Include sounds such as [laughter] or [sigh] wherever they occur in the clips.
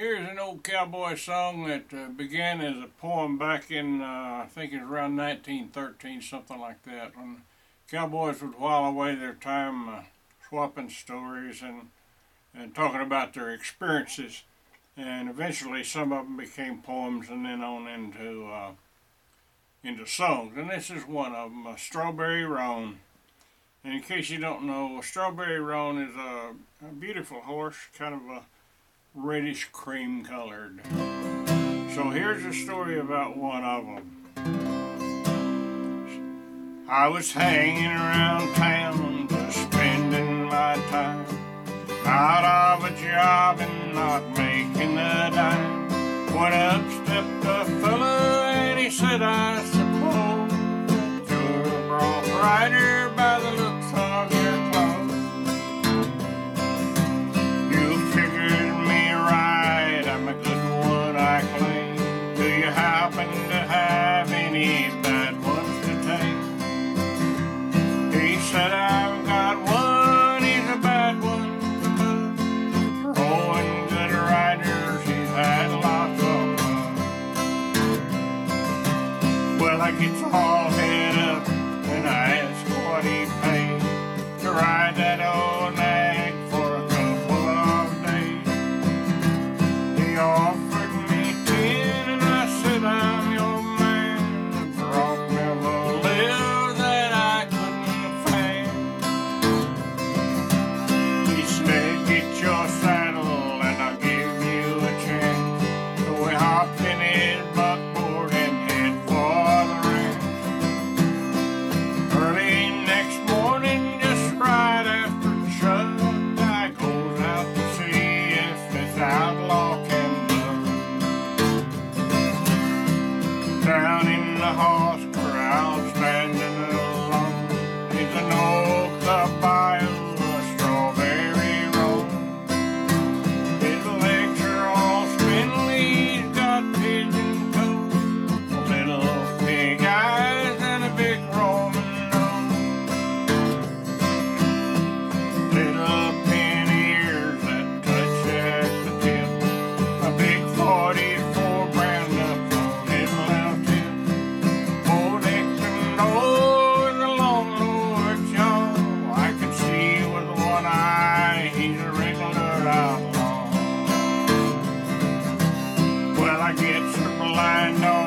Here's an old cowboy song that uh, began as a poem back in, uh, I think it was around 1913, something like that, when cowboys would while away their time uh, swapping stories and, and talking about their experiences. And eventually some of them became poems and then on into, uh, into songs. And this is one of them, uh, Strawberry Roan. And in case you don't know, Strawberry Roan is a, a beautiful horse, kind of a reddish cream colored. So here's a story about one of them. I was hanging around town just spending my time out of a job and not making a dime. When up stepped a fella and he said, I suppose you're a bronc rider by I gets all head up and I ask what he paid to ride that. up guy, he's a regular outlaw. Well, I get sort of blind on.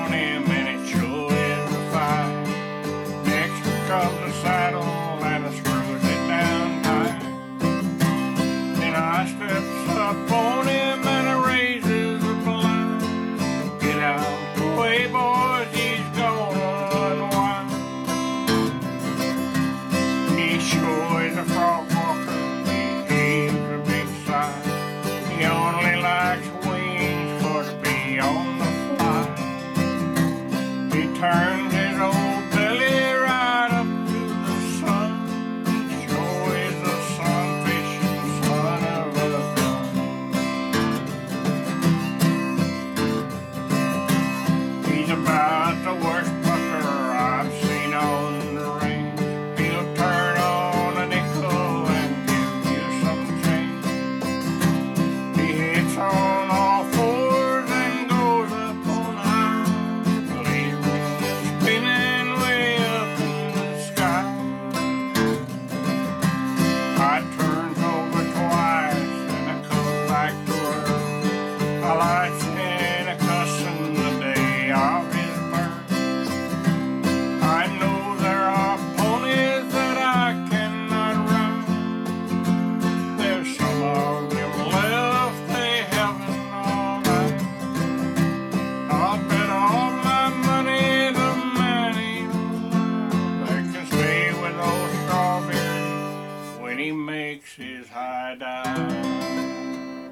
he makes his high dive.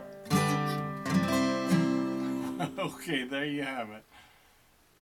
[laughs] okay, there you have it.